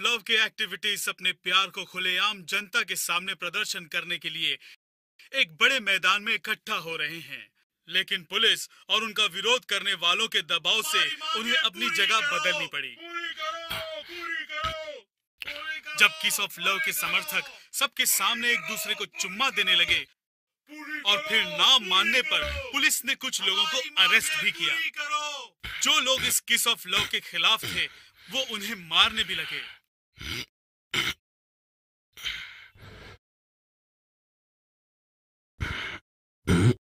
Love के activities अपने प्यार को खुलेआम जनता के सामने प्रदर्शन करने के लिए एक बड़े मैदान में इकट्ठा हो रहे हैं। लेकिन पुलिस और उनका विरोध करने वालों के दबाव से उन्हें अपनी जगह बदलनी पड़ी। जब किस ऑफ़ लव के समर्थक सबके सामने एक दूसरे को चुम्मा देने लगे और फिर ना मानने पर पुलिस ने कुछ लोगों को अरेस्ट भी किया। जो लोग इस किस ऑफ़ लव के खिलाफ थे वो उन्हें मारने भी लगे। え？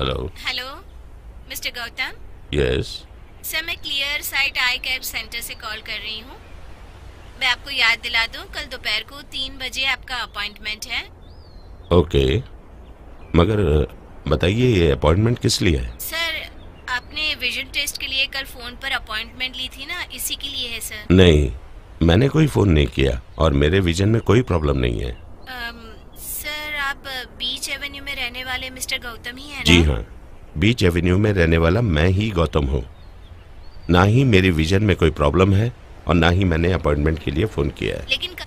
hello hello mister Gautam yes sir मैं clear sight eye care centre से कॉल कर रही हूँ। मैं आपको याद दिला दूँ कल दोपहर को तीन बजे आपका अपॉइंटमेंट है। Okay okay. मगर बताइए ये अपॉइंटमेंट किस लिए है? सर आपने विजन टेस्ट के लिए कल फ़ोन पर अपॉइंटमेंट ली थी ना इसी के लिए है सर नहीं मैंने कोई फ़ोन नहीं किया और मेरे विजन में कोई प्रॉब्लम नहीं है। अम, सर आप बीच रहने वाले मिस्टर गौतम ही है जी हाँ बीच एवेन्यू में रहने वाला मैं ही गौतम हूँ। ना ही मेरी विजन में कोई प्रॉब्लम है और ना ही मैंने अपॉइंटमेंट के लिए फ़ोन किया है। लेकिन क-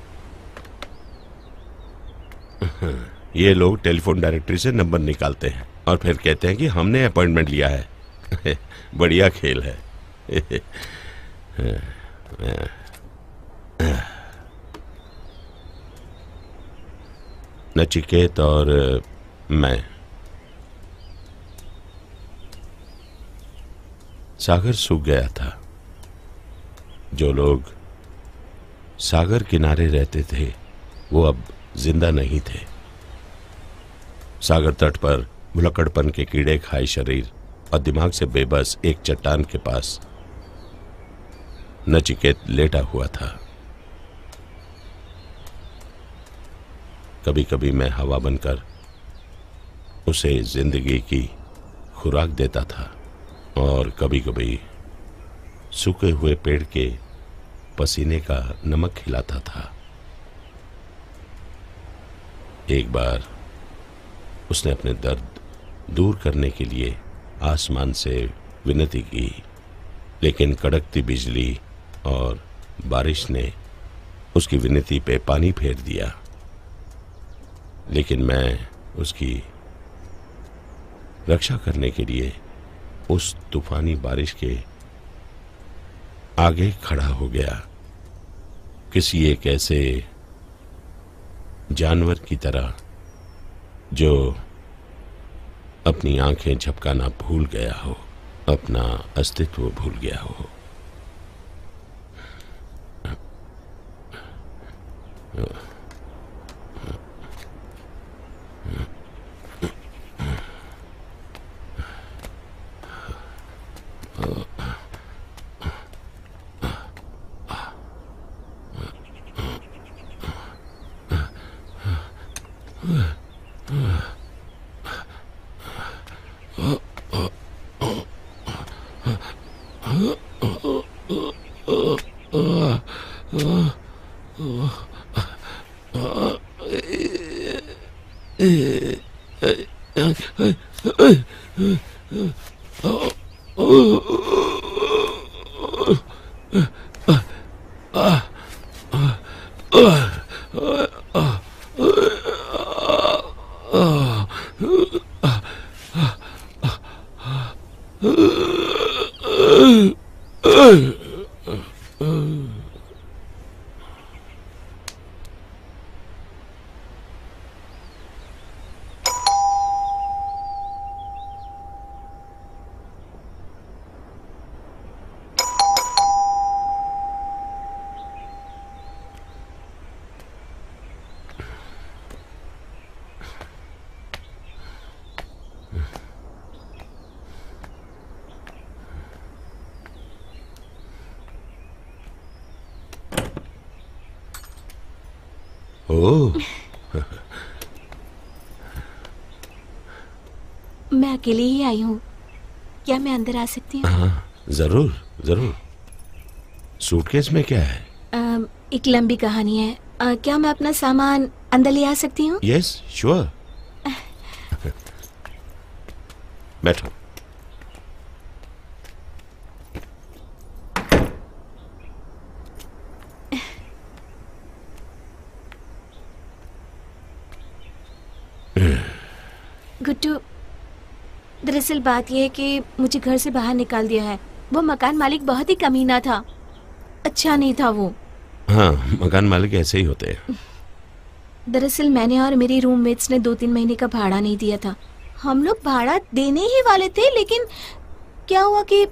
ये लोग टेलीफोन डायरेक्टरी से नंबर निकालते हैं और फिर कहते हैं कि हमने अपॉइंटमेंट लिया है। बढ़िया खेल है। नचिकेत और मैं। सागर सूख गया था। जो लोग सागर किनारे रहते थे, वो अब ज़िंदा नहीं थे। सागर तट पर भुलक्कड़पन के कीड़े खाए शरीर और दिमाग से बेबस एक चट्टान के पास नचिकेत लेटा हुआ था। कभी कभी मैं हवा बनकर उसे ज़िंदगी की खुराक देता था। और कभी कभी सूखे हुए पेड़ के पसीने का नमक खिलाता था। एक बार उसने अपने दर्द दूर करने के लिए आसमान से विनती की, लेकिन कड़कती बिजली और बारिश ने उसकी विनती पे पानी फेर दिया। लेकिन मैं उसकी रक्षा करने के लिए उस तूफानी बारिश के आगे खड़ा हो गया किसी एक ऐसे जानवर की तरह जो अपनी आँखें झपकाना भूल गया हो, अपना अस्तित्व भूल गया हो Oh. 啊，啊，嗯，嗯，嗯，嗯，嗯，呃，呃，呃，呃，呃，呃，呃，呃。आई हूँ। क्या मैं अंदर आ सकती हूँ? हाँ ज़रूर ज़रूर। सूटकेस में क्या है? आ, एक लंबी कहानी है। आ, क्या मैं अपना सामान अंदर ले आ सकती हूँ? यस श्योर बैठो गुड्डू दरअसल बात यह है कि मुझे घर से बाहर निकाल दिया है। वो मकान मालिक बहुत ही कमीना था। अच्छा नहीं था वो। हाँ मकान मालिक ऐसे ही होते हैं। दरअसल मैंने और मेरी रूममेट्स ने दो तीन महीने का भाड़ा नहीं दिया था। हम लोग भाड़ा देने ही वाले थे लेकिन क्या हुआ कि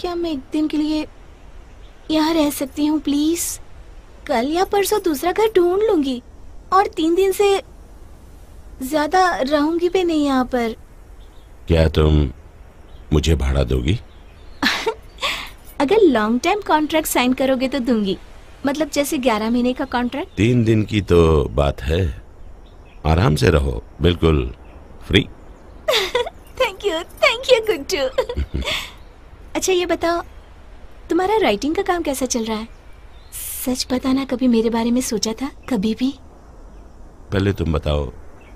क्या मैं एक दिन के लिए यहाँ रह सकती हूँ प्लीज़ कल या परसों दूसरा घर ढूंढ लूँगी। और तीन दिन से ज़्यादा रहूँगी भी नहीं यहाँ पर। क्या तुम मुझे भाड़ा दोगी? अगर लॉन्ग टाइम कॉन्ट्रैक्ट साइन करोगे तो दूँगी। मतलब जैसे ग्यारह महीने का कॉन्ट्रैक्ट तीन दिन की तो बात है। आराम से रहो बिल्कुल free thank you thank you Guddu. अच्छा ये बताओ तुम्हारा राइटिंग का काम कैसा चल रहा है? सच बताना कभी मेरे बारे में सोचा था? कभी भी? पहले तुम बताओ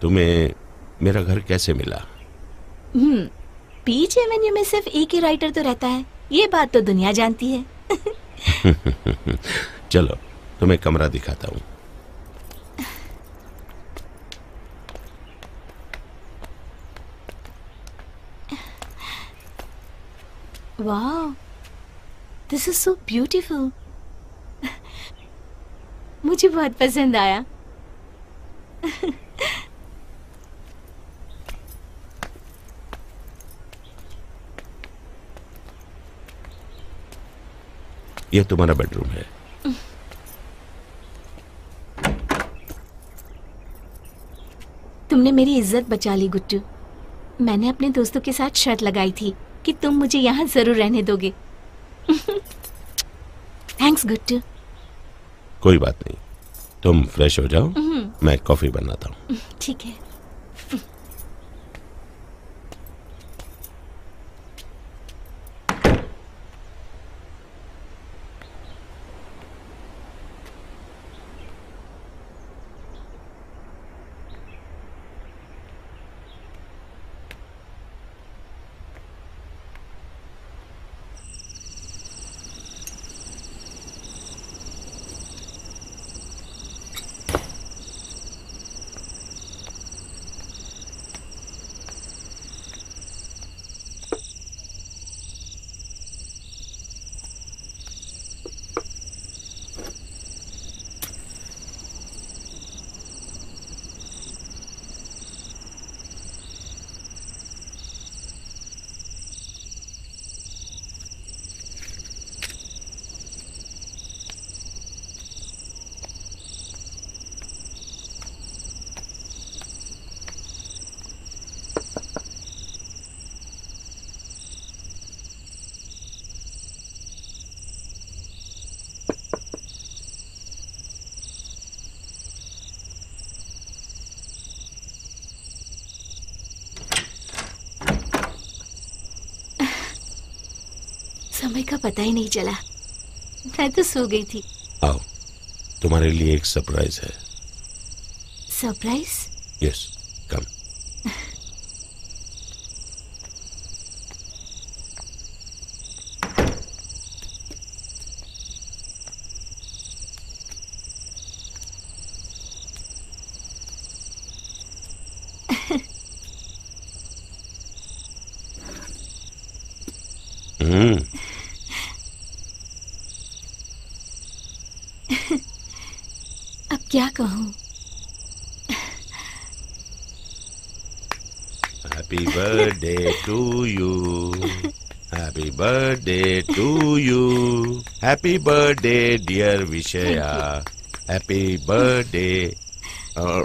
तुम्हें मेरा घर कैसे मिला? हम्म बीच एवेन्यू में सिर्फ़ एक ही राइटर तो रहता है। ये बात तो दुनिया जानती है। चलो तुम्हें कमरा दिखाता हूँ। वाह दिस इज़ सो ब्यूटीफुल मुझे बहुत पसंद आया। ये तुम्हारा बेडरूम है। तुमने मेरी इज़्ज़त बचा ली गुट्टू। मैंने अपने दोस्तों के साथ शर्त लगाई थी कि तुम मुझे यहाँ ज़रूर रहने दोगे। थैंक्स गुट्टू। कोई बात नहीं। तुम फ्रेश हो जाओ। मैं कॉफ़ी बनाता हूँ। ठीक है समय का पता ही नहीं चला। मैं तो सो गई थी। आओ तुम्हारे लिए एक सरप्राइज़ है। सरप्राइज़ यस कम हम्म अब क्या कहूँ Happy birthday to you. Happy birthday to you. Happy birthday, dear Vishaya. Happy birthday. Uh,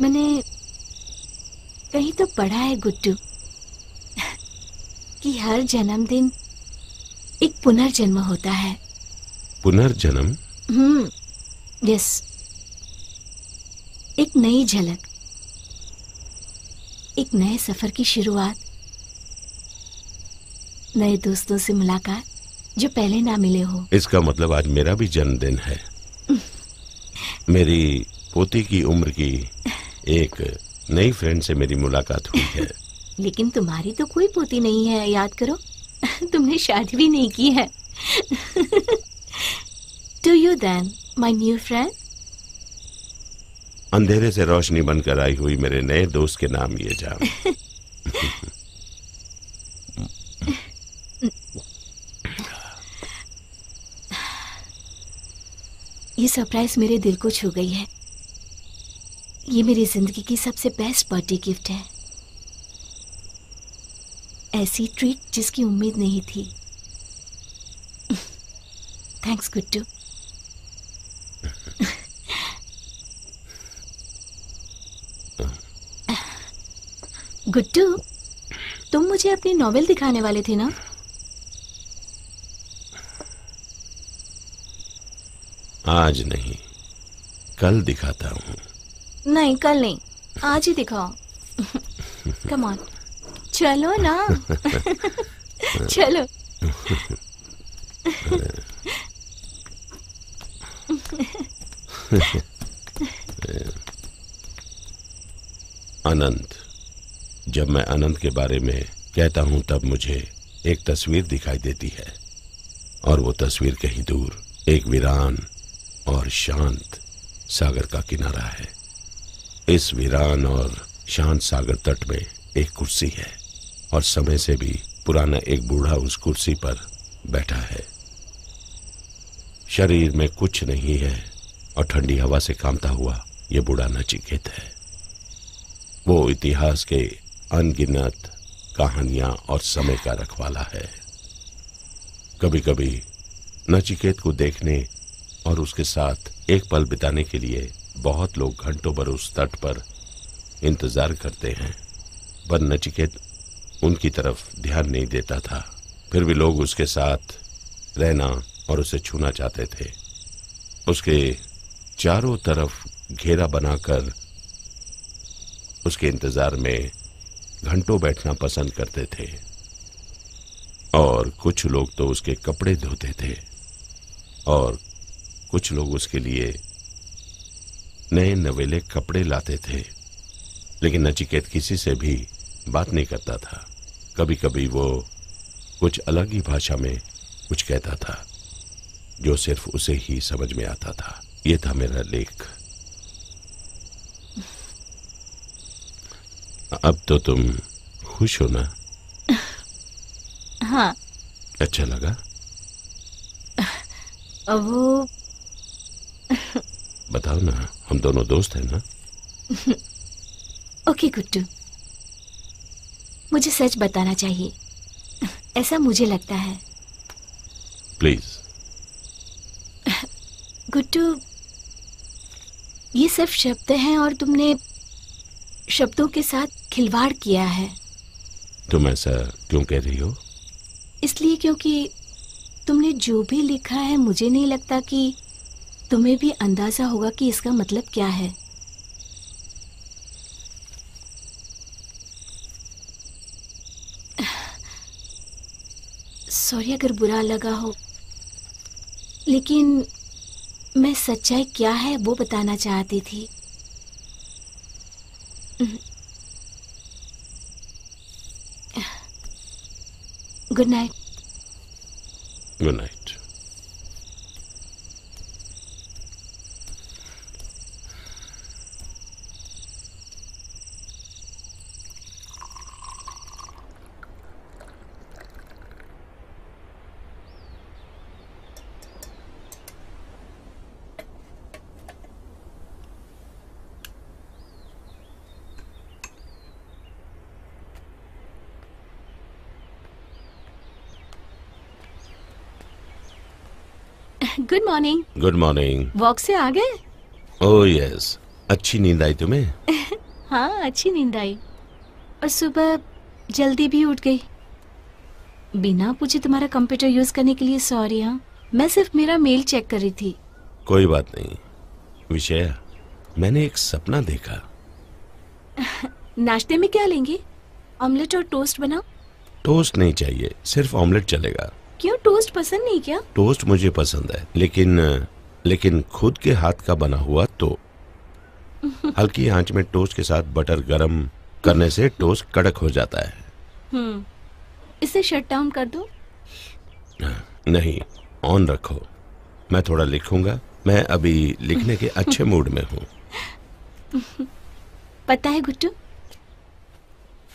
मैंने कहीं तो पढ़ा है गुड्डू कि हर जन्मदिन एक पुनर्जन्म होता है। पुनर्जन्म? हम्म यस एक नई झलक। एक नए सफ़र की शुरुआत। नए दोस्तों से मुलाकात जो पहले ना मिले हो। इसका मतलब आज मेरा भी जन्मदिन है। मेरी पोती की उम्र की एक नई फ्रेंड से मेरी मुलाकात हुई है। लेकिन तुम्हारी तो कोई पोती नहीं है याद करो। तुमने शादी भी नहीं की है। To you then my new friend अंधेरे से रोशनी बनकर आई हुई मेरे नए दोस्त के नाम ये जाम ये सरप्राइज़ मेरे दिल को छू गई है। ये मेरी ज़िंदगी की सबसे बेस्ट बर्थडे गिफ्ट है। ऐसी ट्रीट जिसकी उम्मीद नहीं थी। थैंक्स गुड्डू। गुड्डू तुम मुझे अपनी नॉवेल दिखाने वाले थे ना? आज नहीं कल दिखाता हूँ। नहीं कल नहीं आज ही दिखाओ। कम ऑन चलो ना। चलो। अनंत जब मैं अनंत के बारे में कहता हूँ तब मुझे एक तस्वीर दिखाई देती है। और वो तस्वीर कहीं दूर एक वीरान और शांत सागर का किनारा है। इस वीरान और शांत सागर तट में एक कुर्सी है। और समय से भी पुराना एक बूढ़ा उस कुर्सी पर बैठा है। शरीर में कुछ नहीं है और ठंडी हवा से कामता हुआ यह बूढ़ा नचिकेत है। वो इतिहास के अनगिनत कहानियाँ और समय का रखवाला है। कभी कभी नचिकेत को देखने और उसके साथ एक पल बिताने के लिए बहुत लोग घंटों भर उस तट पर इंतज़ार करते हैं, पर नचिकेत उनकी तरफ़ ध्यान नहीं देता था। फिर भी लोग उसके साथ रहना और उसे छूना चाहते थे। उसके चारों तरफ़ घेरा बनाकर उसके इंतज़ार में घंटों बैठना पसंद करते थे। और कुछ लोग तो उसके कपड़े धोते थे। और कुछ लोग उसके लिए नए नवेले कपड़े लाते थे। लेकिन नचिकेत किसी से भी बात नहीं करता था। कभी कभी वो कुछ अलग ही भाषा में कुछ कहता था जो सिर्फ़ उसे ही समझ में आता था। ये था मेरा लेख। अब तो तुम खुश हो ना? हाँ। अच्छा लगा? वो बताओ ना हम दोनों दोस्त हैं ना? ओके गुड्डू। मुझे सच बताना चाहिए। ऐसा मुझे लगता है। प्लीज़ गुड्डू ये सिर्फ़ शब्द हैं और तुमने शब्दों के साथ खिलवाड़ किया है। तुम ऐसा क्यों कह रही हो? इसलिए क्योंकि तुमने जो भी लिखा है मुझे नहीं लगता कि तुम्हें भी अंदाज़ा होगा कि इसका मतलब क्या है। सॉरी अगर बुरा लगा हो। लेकिन मैं सच्चाई क्या है वो बताना चाहती थी। Good night good night good morning good morning walk से आ गए ओह यस अच्छी नींद आई तुम्हें? हाँ अच्छी नींद आई। और सुबह जल्दी भी उठ गई। बिना पूछे तुम्हारा कंप्यूटर यूज़ करने के लिए सॉरी हाँ। मैं सिर्फ़ मेरा मेल चेक कर रही थी। कोई बात नहीं। विषय मैंने एक सपना देखा। नाश्ते में क्या लेंगे? ऑमलेट और टोस्ट बनाओ। टोस्ट नहीं चाहिए सिर्फ़ ऑमलेट चलेगा। क्यों? टोस्ट पसंद नहीं क्या? टोस्ट मुझे पसंद है लेकिन लेकिन खुद के हाथ का बना हुआ तो। हल्की आँच में टोस्ट के साथ बटर गरम करने से टोस्ट कड़क हो जाता है। हम्म। इसे शट डाउन कर दो। नहीं ऑन रखो। मैं थोड़ा लिखूँगा। मैं अभी लिखने के अच्छे मूड में हूँ। पता है गुट्टू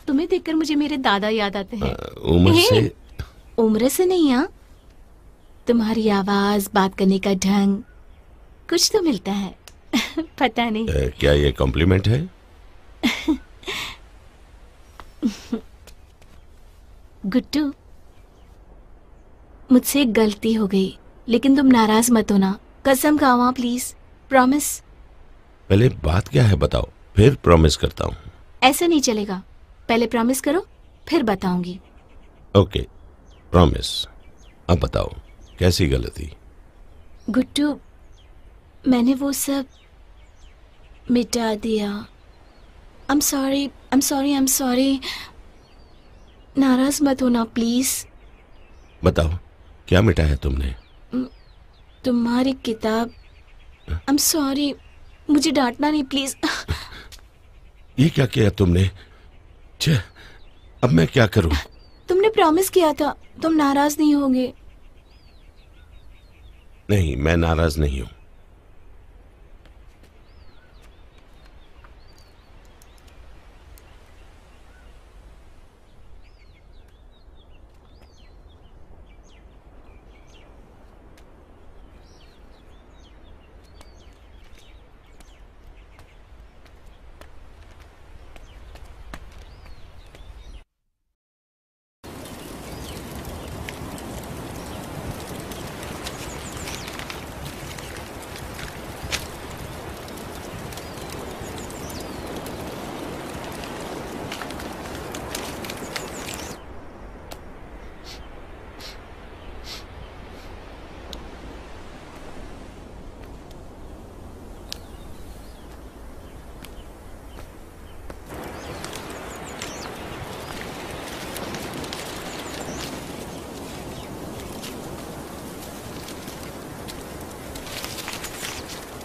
तुम्हें देखकर मुझे मेरे दादा याद आते हैं। उम्र से उम्र से नहीं हाँ? तुम्हारी आवाज़ बात करने का ढंग कुछ तो मिलता है। पता नहीं। अ, क्या ये कॉम्प्लीमेंट है? गुट्टू मुझसे एक गलती हो गई लेकिन तुम नाराज़ मत होना। कसम खाओ हाँ प्लीज़ प्रॉमिस पहले बात क्या है बताओ फिर प्रॉमिस करता हूँ। ऐसा नहीं चलेगा। पहले प्रॉमिस करो फिर बताऊँगी। ओके प्रॉमिस अब बताओ कैसी गलती? गुट्टू मैंने वो सब मिटा दिया। I am sorry I am sorry I am sorry नाराज़ मत होना प्लीज़ बताओ क्या मिटा है तुमने? तुम्हारी किताब। आई एम सॉरी मुझे डांटना नहीं प्लीज़ ये क्या किया तुमने? छे अब मैं क्या करूँ? तुमने प्रॉमिस किया था तुम नाराज़ नहीं होगे। नहीं मैं नाराज़ नहीं हूँ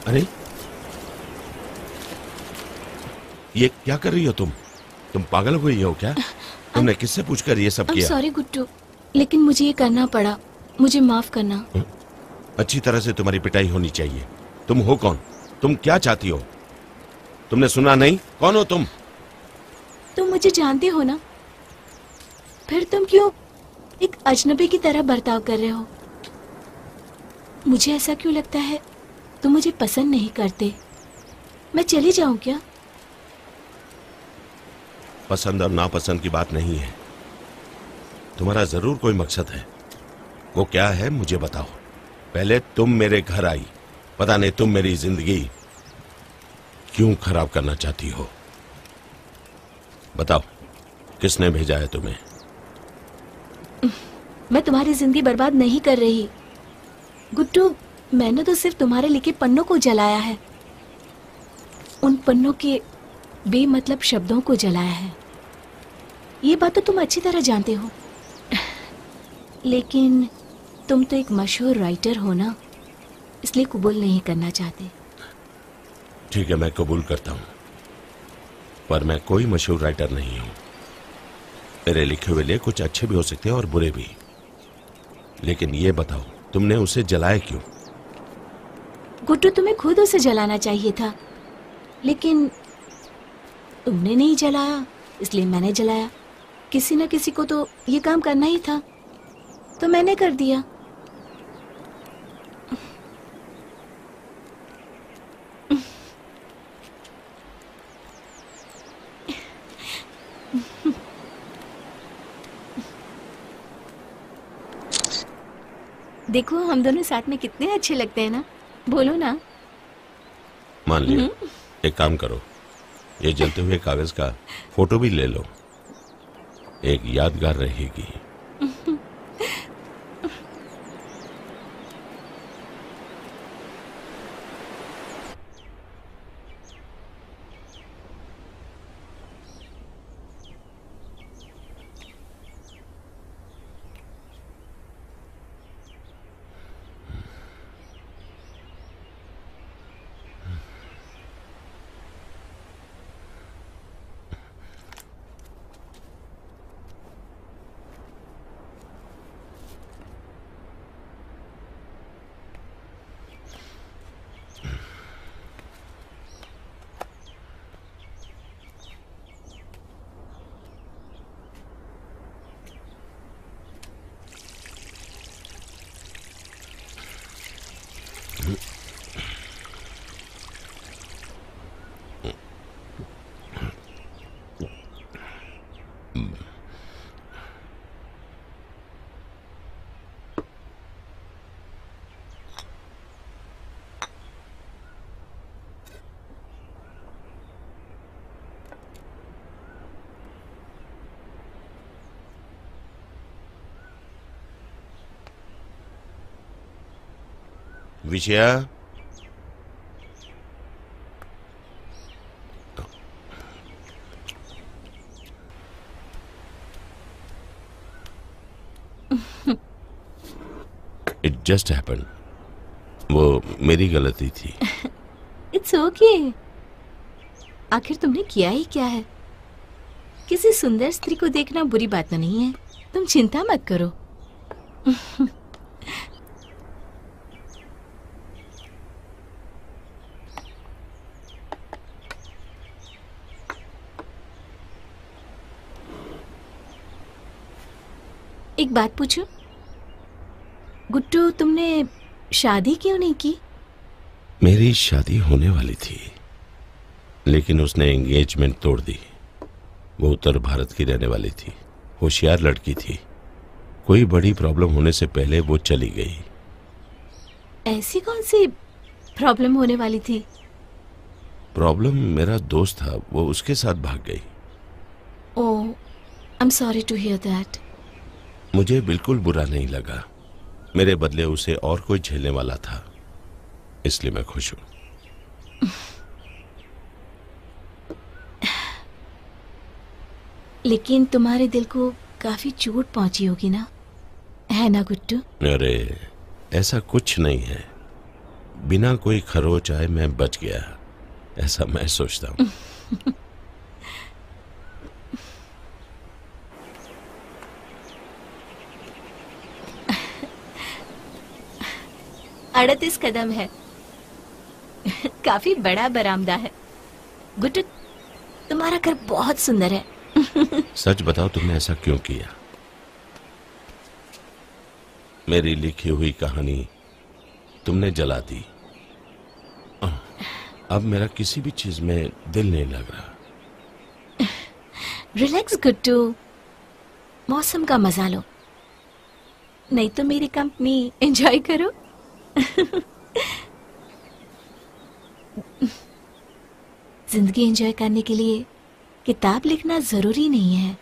अरे ये क्या कर रही हो तुम? तुम पागल हुई हो क्या? तुमने किससे पूछकर ये सब किया? सॉरी गुट्टू लेकिन मुझे ये करना पड़ा। मुझे माफ़ करना। अच्छी तरह से तुम्हारी पिटाई होनी चाहिए। तुम हो कौन? तुम क्या चाहती हो? तुमने सुना नहीं? कौन हो तुम? तुम मुझे जानते हो ना? फिर तुम क्यों एक अजनबी की तरह बर्ताव कर रहे हो? मुझे ऐसा क्यों लगता है? तुम मुझे पसंद नहीं करते। मैं चली जाऊँ क्या? पसंद और नापसंद की बात नहीं है। तुम्हारा ज़रूर कोई मकसद है। वो क्या है, मुझे बताओ। पहले तुम मेरे घर आई। पता नहीं तुम मेरी ज़िंदगी क्यों खराब करना चाहती हो। बताओ, किसने भेजा है तुम्हें? मैं तुम्हारी ज़िंदगी बर्बाद नहीं कर रही। गुड्डू, मैंने तो सिर्फ़ तुम्हारे लिखे पन्नों को जलाया है। उन पन्नों के बेमतलब शब्दों को जलाया है। ये बात तो तुम अच्छी तरह जानते हो। लेकिन तुम तो एक मशहूर राइटर हो ना इसलिए कबूल नहीं करना चाहते। ठीक है मैं कबूल करता हूँ। पर मैं कोई मशहूर राइटर नहीं हूँ। मेरे लिखे हुए लिए कुछ अच्छे भी हो सकते हैं और बुरे भी। लेकिन ये बताओ तुमने उसे जलाया क्यों? गुड्डू तुम्हें खुद उसे जलाना चाहिए था लेकिन तुमने नहीं जलाया इसलिए मैंने जलाया। किसी न किसी को तो ये काम करना ही था। तो मैंने कर दिया। देखो हम दोनों साथ में कितने अच्छे लगते हैं ना। बोलो ना। मान लिया। एक काम करो। ये जलते हुए कागज़ का फ़ोटो भी ले लो। एक यादगार रहेगी। विषया जस्ट हैपन वो मेरी गलती थी। इट्स ओके आखिर तुमने किया ही क्या है? किसी सुंदर स्त्री को देखना बुरी बात तो नहीं है। तुम चिंता मत करो। एक बात पूछूँ? गुट्टू तुमने शादी क्यों नहीं की? मेरी शादी होने वाली थी लेकिन उसने एंगेजमेंट तोड़ दी। वो उत्तर भारत की रहने वाली थी होशियार लड़की थी। कोई बड़ी प्रॉब्लम होने से पहले वो चली गई। ऐसी कौन सी प्रॉब्लम होने वाली थी? प्रॉब्लम मेरा दोस्त था वो उसके साथ भाग गई। ओ I am sorry to hear that मुझे बिल्कुल बुरा नहीं लगा। मेरे बदले उसे और कोई झेलने वाला था इसलिए मैं खुश हूँ। लेकिन तुम्हारे दिल को काफ़ी चोट पहुँची होगी ना है ना गुट्टू? अरे ऐसा कुछ नहीं है। बिना कोई खरोच आए मैं बच गया ऐसा मैं सोचता हूँ। अड़तीस कदम है। काफ़ी बड़ा बरामदा है। गुट्टू तुम्हारा घर बहुत सुंदर है। सच बताओ तुमने ऐसा क्यों किया? मेरी लिखी हुई कहानी तुमने जला दी। अब मेरा किसी भी चीज़ में दिल नहीं लग रहा। रिलैक्स गुट्टू मौसम का मज़ा लो। नहीं तो मेरी कंपनी एंजॉय करो। ज़िंदगी एंजॉय करने के लिए किताब लिखना ज़रूरी नहीं है।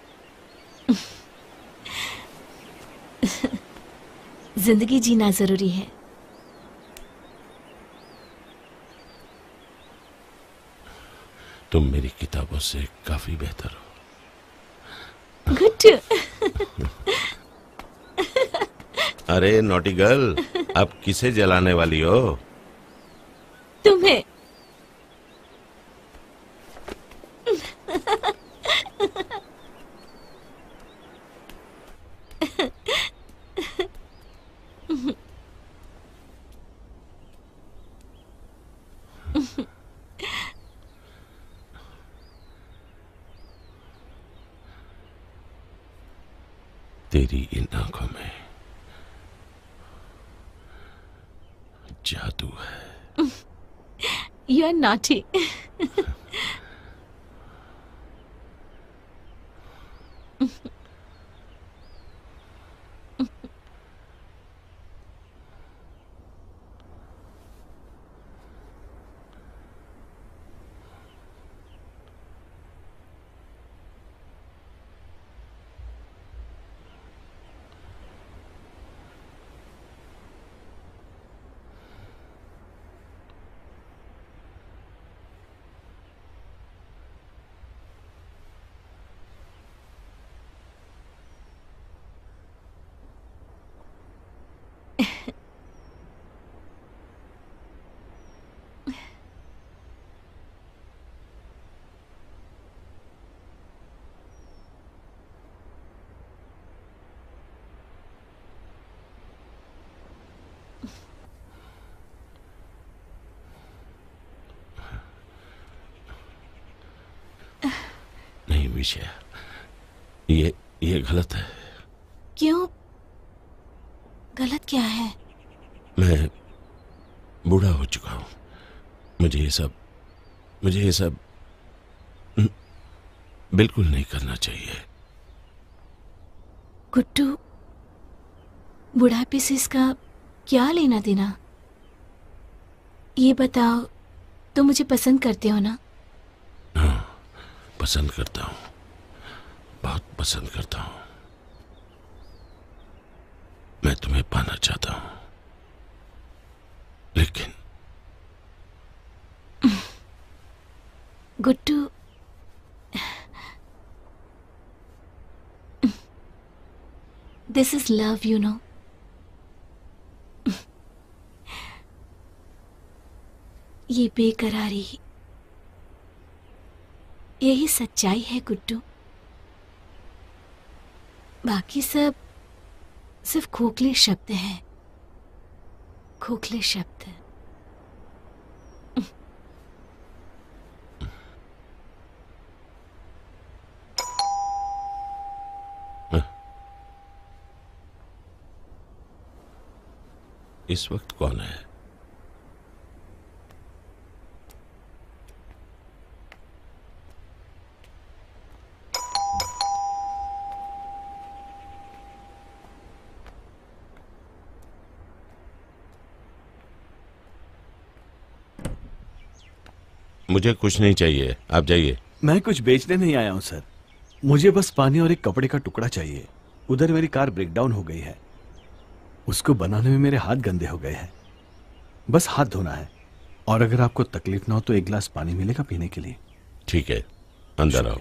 ज़िंदगी जीना ज़रूरी है। तुम मेरी किताबों से काफ़ी बेहतर हो। गुड। अरे नोटी गर्ल अब किसे जलाने वाली हो? तुम्हें। तेरी इन आँखों में जादू है। यू आर नॉटी नहीं विषय ये ये गलत है। क्यों? गलत क्या है? मैं बूढ़ा हो चुका हूँ। मुझे ये सब मुझे ये सब न, बिल्कुल नहीं करना चाहिए। गुड्डू बुढ़ापे से इसका क्या लेना देना? ये बताओ तुम मुझे पसंद करते हो ना? पसंद करता हूँ। बहुत पसंद करता हूँ। मैं तुम्हें पाना चाहता हूँ। लेकिन Guddu. This is love you know ये बेकरारी यही सच्चाई है, गुड्डू। बाकी सब सिर्फ़ खोखले शब्द हैं। खोखले शब्द। इस वक्त कौन है? मुझे कुछ नहीं चाहिए। आप जाइए। मैं कुछ बेचने नहीं आया हूँ सर। मुझे बस पानी और एक कपड़े का टुकड़ा चाहिए। उधर मेरी कार ब्रेकडाउन हो गई है। उसको बनाने में मेरे हाथ गंदे हो गए हैं। बस हाथ धोना है। और अगर आपको तकलीफ़ ना हो तो एक गिलास पानी मिलेगा पीने के लिए। ठीक है। अंदर आओ।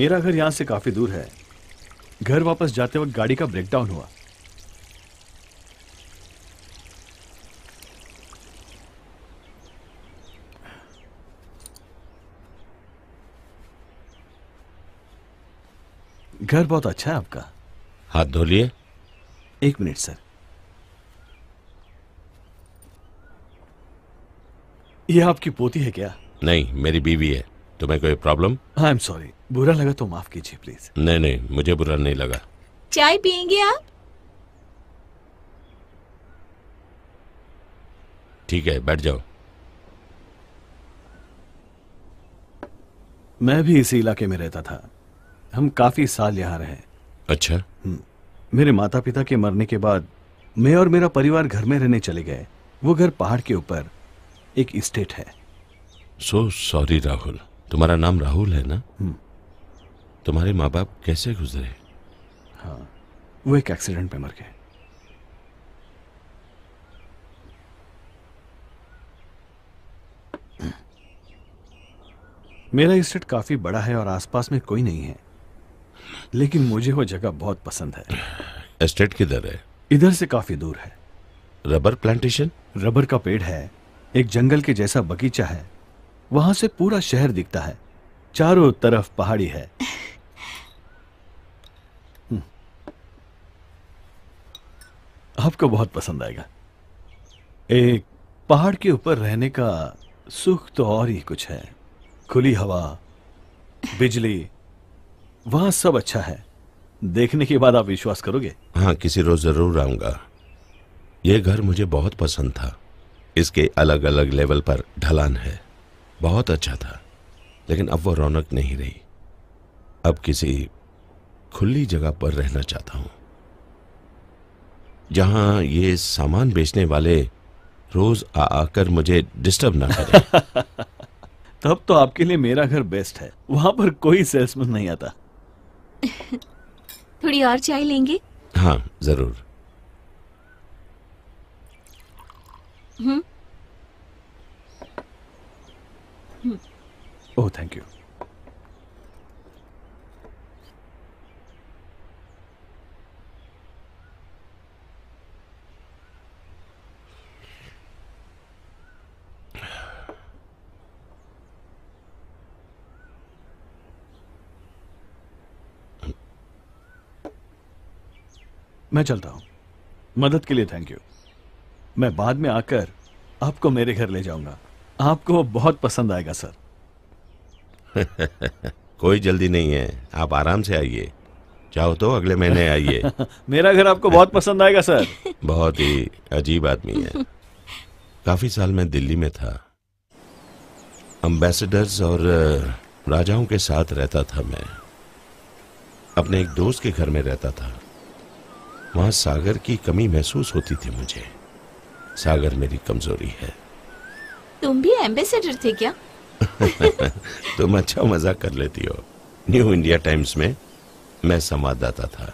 मेरा घर यहाँ से काफ़ी दूर है। घर वापस जाते वक्त गाड़ी का ब्रेकडाउन हुआ। घर बहुत अच्छा है आपका। हाथ धो लिए एक मिनट सर। यह आपकी पोती है क्या? नहीं मेरी बीवी है। तुम्हें कोई प्रॉब्लम आई एम सॉरी बुरा लगा तो माफ़ कीजिए प्लीज़ नहीं नहीं मुझे बुरा नहीं लगा। चाय पियेंगे आप? ठीक है बैठ जाओ। मैं भी इसी इलाके में रहता था। हम काफ़ी साल यहाँ रहे। अच्छा। मेरे माता पिता के मरने के बाद मैं और मेरा परिवार घर में रहने चले गए। वो घर पहाड़ के ऊपर एक स्टेट है। सो सॉरी राहुल तुम्हारा नाम राहुल है ना? हम्म। तुम्हारे माँ बाप कैसे गुजरे? हाँ वो एक एक्सीडेंट में मर गए। मेरा इस्टेट काफ़ी बड़ा है और आसपास में कोई नहीं है लेकिन मुझे वो जगह बहुत पसंद है। एस्टेट किधर है? इधर से काफ़ी दूर है। रबर प्लांटेशन रबर का पेड़ है एक जंगल के जैसा बगीचा है वहाँ से पूरा शहर दिखता है। चारों तरफ़ पहाड़ी है। हम्म। आपको बहुत पसंद आएगा। एक पहाड़ के ऊपर रहने का सुख तो और ही कुछ है। खुली हवा, बिजली, वहाँ सब अच्छा है। देखने के बाद आप विश्वास करोगे? हाँ किसी रोज ज़रूर आऊँगा। यह घर मुझे बहुत पसंद था। इसके अलग अलग लेवल पर ढलान है। बहुत अच्छा था। लेकिन अब वो रौनक नहीं रही। अब किसी खुली जगह पर रहना चाहता हूँ। जहाँ ये सामान बेचने वाले रोज आ आकर मुझे डिस्टर्ब ना करें। तब तो आपके लिए मेरा घर बेस्ट है। वहाँ पर कोई सेल्समैन नहीं आता। थोड़ी और चाय लेंगे? हाँ ज़रूर। ओह थैंक यू मैं चलता हूँ। मदद के लिए थैंक यू मैं बाद में आकर आपको मेरे घर ले जाऊँगा। आपको बहुत पसंद आएगा सर कोई जल्दी नहीं है। आप आराम से आइए। चाहो तो अगले महीने आइए। मेरा घर आपको बहुत पसंद आएगा सर। बहुत ही अजीब आदमी है। काफ़ी साल मैं दिल्ली में था। अम्बेसडर्स और राजाओं के साथ रहता था मैं। अपने एक दोस्त के घर में रहता था। वहाँ सागर की कमी महसूस होती थी मुझे। सागर मेरी कमज़ोरी है। तुम भी एम्बेसडर थे क्या? तुम अच्छा मज़ाक कर लेती हो। न्यू इंडिया टाइम्स में मैं संवाददाता था।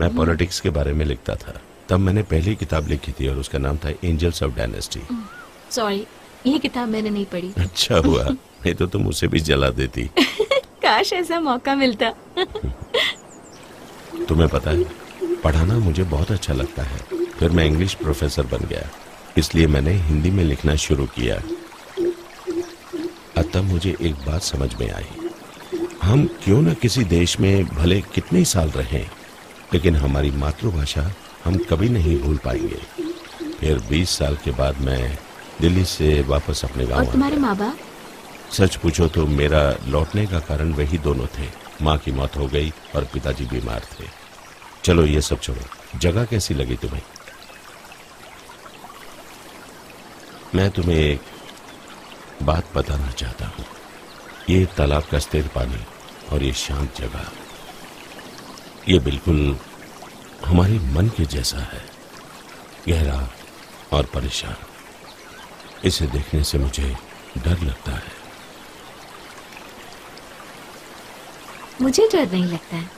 मैं पॉलिटिक्स के बारे में लिखता था। तब मैंने पहली किताब लिखी थी और उसका नाम था एंजल्स ऑफ़ डायनेस्टी सॉरी ये किताब मैंने नहीं पढ़ी। अच्छा हुआ। नहीं तो तुम उसे भी जला देती। काश ऐसा मौका मिलता। तुम्हें पता है पढ़ाना मुझे बहुत अच्छा लगता है। फिर मैं इंग्लिश प्रोफेसर बन गया। इसलिए मैंने हिंदी में लिखना शुरू किया। अब तब मुझे एक बात समझ में आई। हम क्यों न किसी देश में भले कितने ही साल रहें लेकिन हमारी मातृभाषा हम कभी नहीं भूल पाएँगे। फिर 20 साल के बाद मैं दिल्ली से वापस अपने गाँव और तुम्हारे माँ बाप सच पूछो तो मेरा लौटने का कारण वही दोनों थे। माँ की मौत हो गई और पिताजी बीमार थे। चलो ये सब छोड़ो। जगह कैसी लगी तुम्हें? मैं तुम्हें एक बात बताना चाहता हूँ। ये तालाब का स्थिर पानी और ये शांत जगह। ये बिल्कुल हमारे मन के जैसा है। गहरा और परेशान। इसे देखने से मुझे डर लगता है। मुझे डर नहीं लगता है।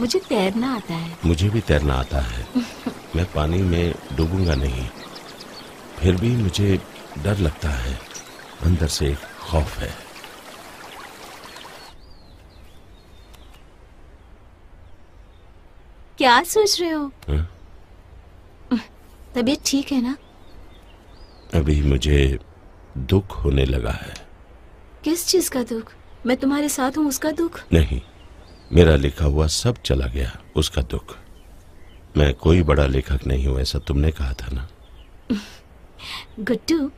मुझे तैरना आता है। मुझे भी तैरना आता है। मैं पानी में डूबूँगा नहीं। फिर भी मुझे डर लगता है। अंदर से एक खौफ है। क्या सोच रहे हो? हाँ? तबीयत ठीक है ना? अभी मुझे दुख होने लगा है। किस चीज़ का दुख? मैं तुम्हारे साथ हूँ उसका दुख? नहीं मेरा लिखा हुआ सब चला गया उसका दुख। मैं कोई बड़ा लेखक नहीं हूँ ऐसा तुमने कहा था ना? गुड्डू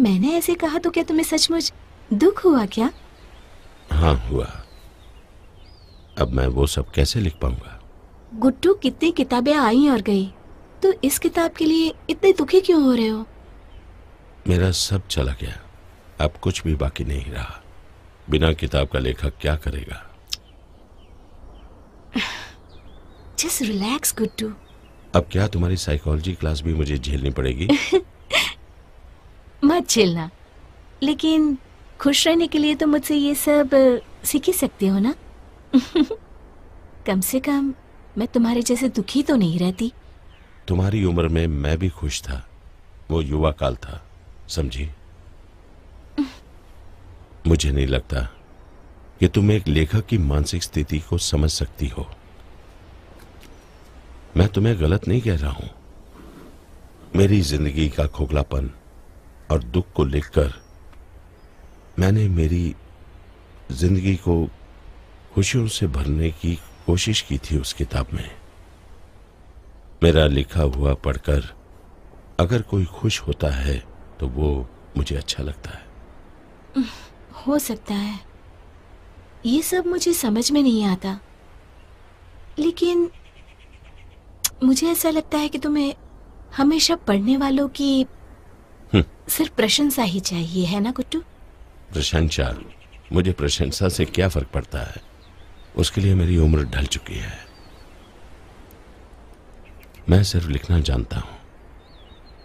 मैंने ऐसे कहा तो क्या तुम्हें सचमुच दुख हुआ क्या? हाँ हुआ। अब मैं वो सब कैसे लिख पाऊँगा? गुट्टू कितनी किताबें आई और गई। तो इस किताब के लिए इतने दुखी क्यों हो रहे हो? मेरा सब चला गया। अब कुछ भी बाकी नहीं रहा। बिना किताब का लेखक क्या करेगा? जस्ट रिलैक्स गुड्डू अब क्या तुम्हारी साइकोलॉजी क्लास भी मुझे झेलनी पड़ेगी? मत चिल्ला लेकिन खुश रहने के लिए तो मुझसे ये सब सीख ही सकते हो ना? कम से कम मैं तुम्हारे जैसे दुखी तो नहीं रहती। तुम्हारी उम्र में मैं भी खुश था। वो युवा काल था, समझी? मुझे नहीं लगता कि तुम एक लेखक की मानसिक स्थिति को समझ सकती हो। मैं तुम्हें गलत नहीं कह रहा हूँ। मेरी ज़िंदगी का खोखलापन और दुख को लिखकर मैंने मेरी ज़िंदगी को खुशियों से भरने की कोशिश की थी उस किताब में। मेरा लिखा हुआ पढ़कर अगर कोई खुश होता है तो वो मुझे अच्छा लगता है। हो सकता है। ये सब मुझे समझ में नहीं आता। लेकिन मुझे ऐसा लगता है कि तुम्हें हमेशा पढ़ने वालों की। सिर्फ़ प्रशंसा ही चाहिए है ना गुट्टू? प्रशंसा? मुझे प्रशंसा से क्या फ़र्क पड़ता है? उसके लिए मेरी उम्र ढल चुकी है। मैं सिर्फ़ लिखना जानता हूँ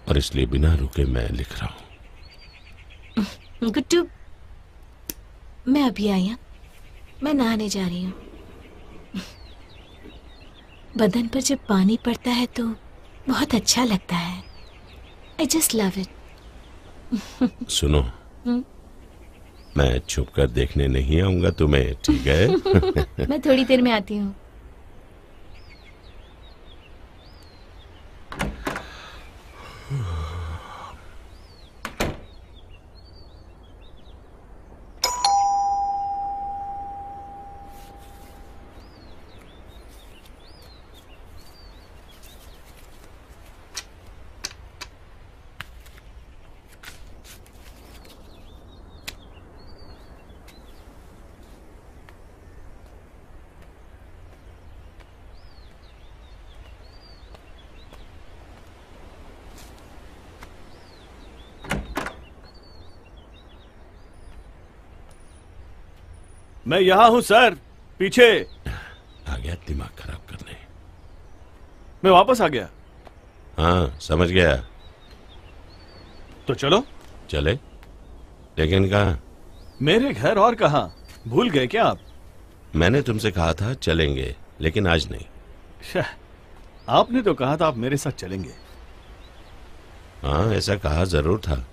और इसलिए बिना रुके मैं लिख रहा हूँ। गुट्टू मैं अभी आई हूँ। मैं नहाने जा रही हूँ। बदन पर जब पानी पड़ता है तो बहुत अच्छा लगता है। आई जस्ट लव इट सुनो। मैं छुप कर देखने नहीं आऊँगा, तुम्हें, ठीक है मैं थोड़ी देर में आती हूँ मैं यहाँ हूँ सर। पीछे। आ गया दिमाग खराब करने। मैं वापस आ गया। हाँ समझ गया। तो चलो। चले। लेकिन कहा? मेरे घर और कहा? भूल गए क्या आप? मैंने तुमसे कहा था चलेंगे लेकिन आज नहीं। आपने तो कहा था आप मेरे साथ चलेंगे। हाँ ऐसा कहा ज़रूर था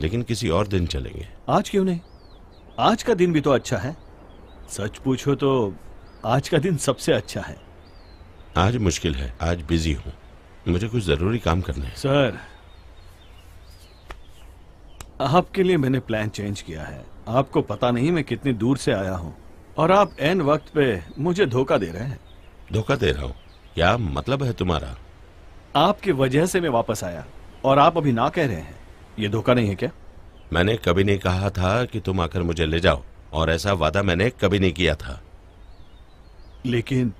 लेकिन किसी और दिन चलेंगे। आज क्यों नहीं? आज का दिन भी तो अच्छा है। सच पूछो तो आज का दिन सबसे अच्छा है। आज मुश्किल है आज बिज़ी हूँ। मुझे कुछ ज़रूरी काम करने हैं। सर आपके लिए मैंने प्लान चेंज किया है। आपको पता नहीं मैं कितनी दूर से आया हूँ। और आप एन वक्त पे मुझे धोखा दे रहे हैं। धोखा दे रहा हूँ? क्या मतलब है तुम्हारा? आपकी वजह से मैं वापस आया और आप अभी ना कह रहे हैं। ये धोखा नहीं है क्या? मैंने कभी नहीं कहा था कि तुम आकर मुझे ले जाओ। और ऐसा वादा मैंने कभी नहीं किया था। लेकिन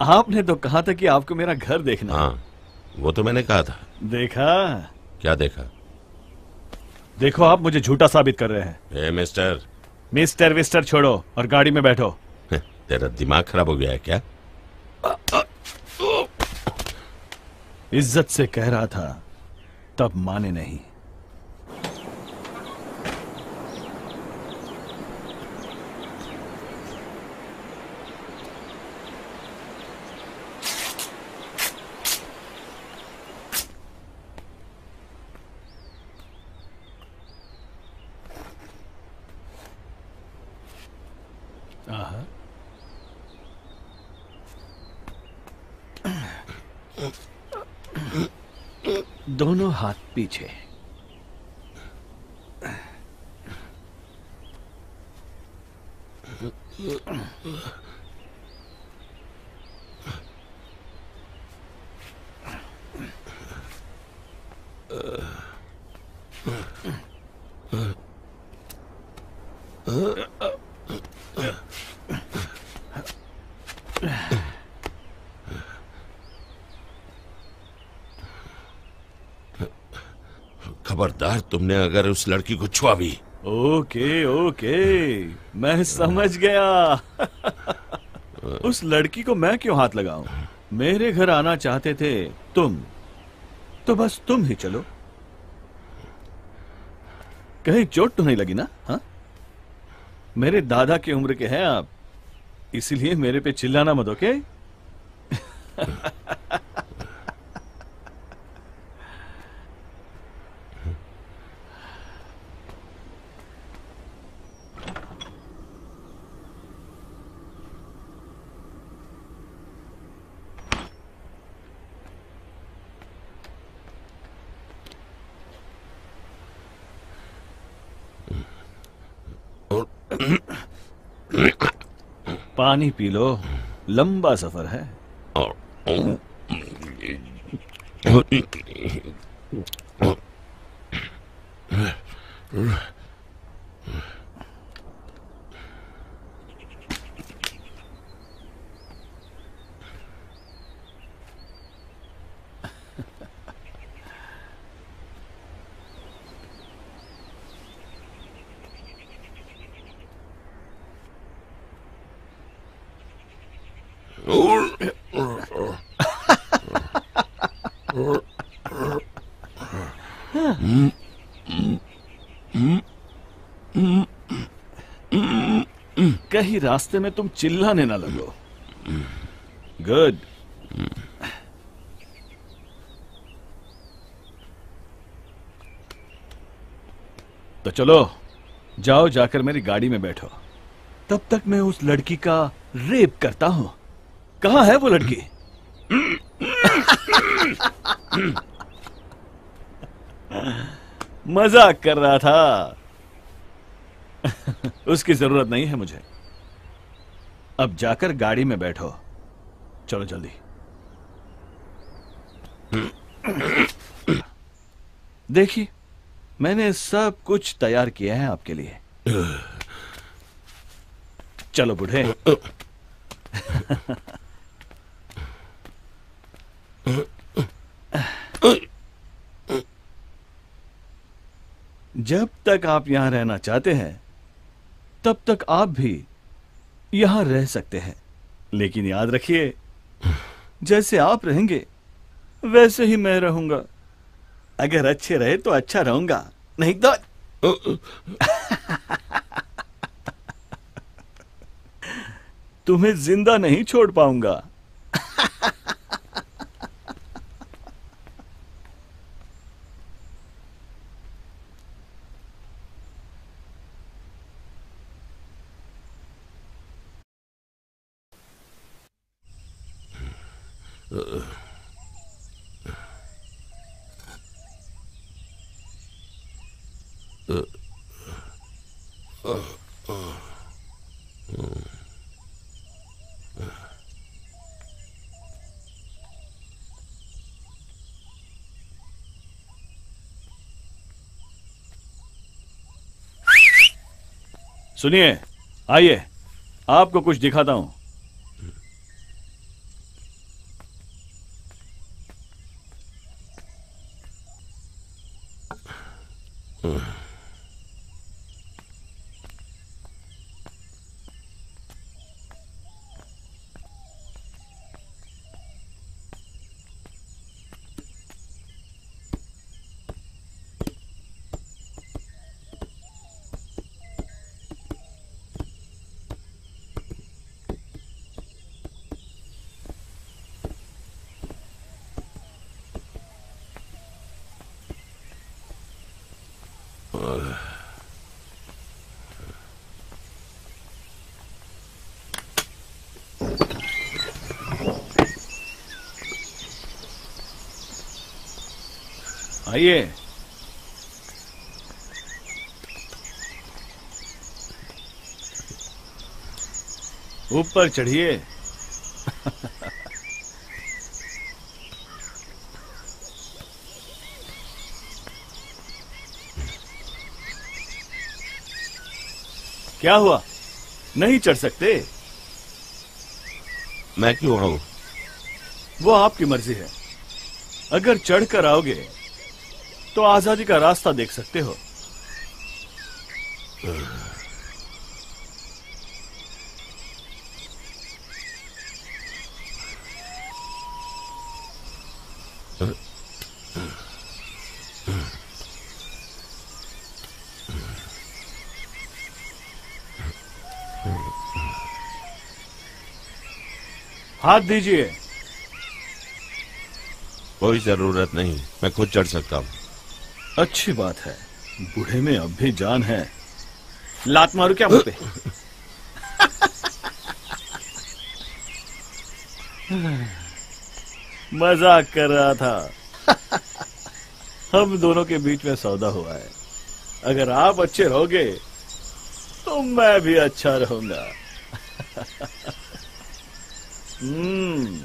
आपने तो कहा था कि आपको मेरा घर देखना हाँ। वो तो मैंने कहा था। देखा? क्या देखा? देखो आप मुझे झूठा साबित कर रहे हैं। ए मिस्टर। मिस्टर विस्टर छोड़ो और गाड़ी में बैठो। तेरा दिमाग खराब हो गया है क्या? इज़्ज़त से कह रहा था तब माने नहीं। दोनों हाथ पीछे तुमने अगर उस लड़की को छुआ भी। ओके ओके, मैं समझ गया। उस लड़की को मैं क्यों हाथ लगाऊँ? मेरे घर आना चाहते थे तुम। तो बस तुम ही चलो। कहीं चोट तो नहीं लगी ना, हा? मेरे दादा की उम्र के हैं आप, इसीलिए मेरे पे चिल्लाना मत, ओके? पानी पी लो। लंबा सफ़र है। कहीं रास्ते में तुम चिल्लाने ना लगो। गुड तो चलो, जाओ जाकर मेरी गाड़ी में बैठो। तब तक मैं उस लड़की का रेप करता हूँ। कहा है वो लड़की? मज़ाक कर रहा था। उसकी ज़रूरत नहीं है मुझे। अब जाकर गाड़ी में बैठो। चलो जल्दी। देखिए, मैंने सब कुछ तैयार किया है आपके लिए। चलो बूढ़े। जब तक आप यहाँ रहना चाहते हैं, तब तक आप भी यहाँ रह सकते हैं। लेकिन याद रखिए, जैसे आप रहेंगे, वैसे ही मैं रहूँगा। अगर अच्छे रहे तो अच्छा रहूँगा, नहीं तो तुम्हें ज़िंदा नहीं छोड़ पाऊँगा। सुनिए आइए। आपको कुछ दिखाता हूँ। आइए ऊपर चढ़िए। क्या हुआ? नहीं चढ़ सकते? मैं क्यों आऊँ? वो आपकी मर्ज़ी है। अगर चढ़कर आओगे तो आज़ादी का रास्ता देख सकते हो। हाथ दीजिए। कोई ज़रूरत नहीं मैं खुद चढ़ सकता हूँ। अच्छी बात है बूढ़े में अब भी जान है। लात मारू क्या पे? मज़ाक कर रहा था। हम दोनों के बीच में सौदा हुआ है। अगर आप अच्छे रहोगे तो मैं भी अच्छा रहूँगा। हम्म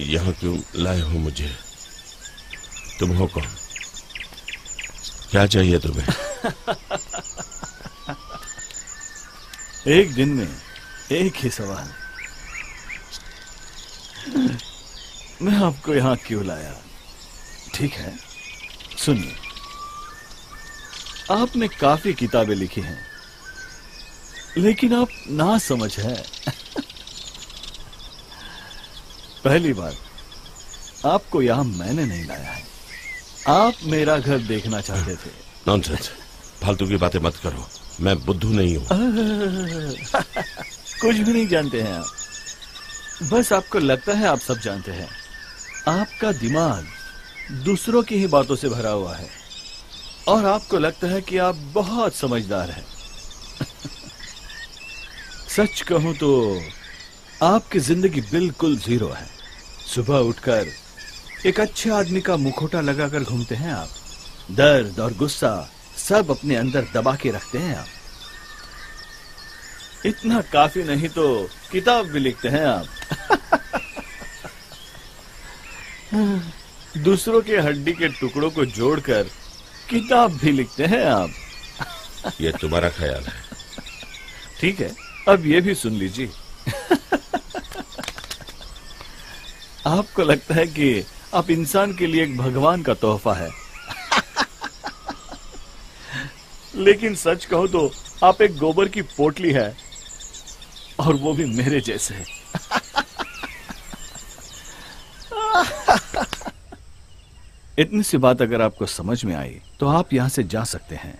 यहाँ क्यों लाए हो मुझे? तुम हो कौन? क्या चाहिए तुम्हें? एक दिन में एक ही सवाल। मैं आपको यहाँ क्यों लाया? ठीक है, सुनिए। आपने काफ़ी किताबें लिखी हैं, लेकिन आप ना समझ है। पहली बार आपको यहाँ मैंने नहीं लाया है। आप मेरा घर देखना चाहते थे। नॉनसेंस फालतू की बातें मत करो। मैं बुद्धू नहीं हूँ। कुछ भी नहीं जानते हैं आप। बस आपको लगता है आप सब जानते हैं। आपका दिमाग दूसरों की ही बातों से भरा हुआ है। और आपको लगता है कि आप बहुत समझदार हैं। सच कहूँ तो आपकी ज़िंदगी बिल्कुल ज़ीरो है। सुबह उठकर एक अच्छे आदमी का मुखोटा लगाकर घूमते हैं आप। दर्द और गुस्सा सब अपने अंदर दबा के रखते हैं आप। इतना काफ़ी नहीं तो किताब भी लिखते हैं आप। दूसरों के हड्डी के टुकड़ों को जोड़कर किताब भी लिखते हैं आप। ये तुम्हारा ख्याल है। ठीक है अब ये भी सुन लीजिए। आपको लगता है कि आप इंसान के लिए एक भगवान का तोहफा है। लेकिन सच कहो तो आप एक गोबर की पोटली है और वो भी मेरे जैसे। है इतनी सी बात अगर आपको समझ में आई तो आप यहाँ से जा सकते हैं।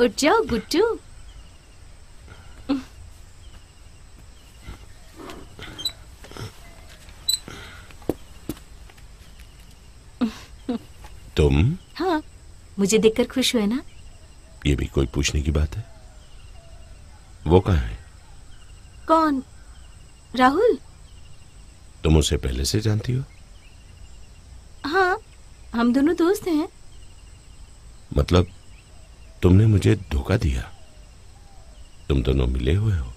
उठ जाओ गुट्टू तुम? हाँ मुझे देखकर खुश हुए ना? ये भी कोई पूछने की बात है? वो कहाँ है? कौन? राहुल? तुम उसे पहले से जानती हो? हाँ हम दोनों दोस्त हैं। मतलब तुमने मुझे धोखा दिया। तुम दोनों मिले हुए हो।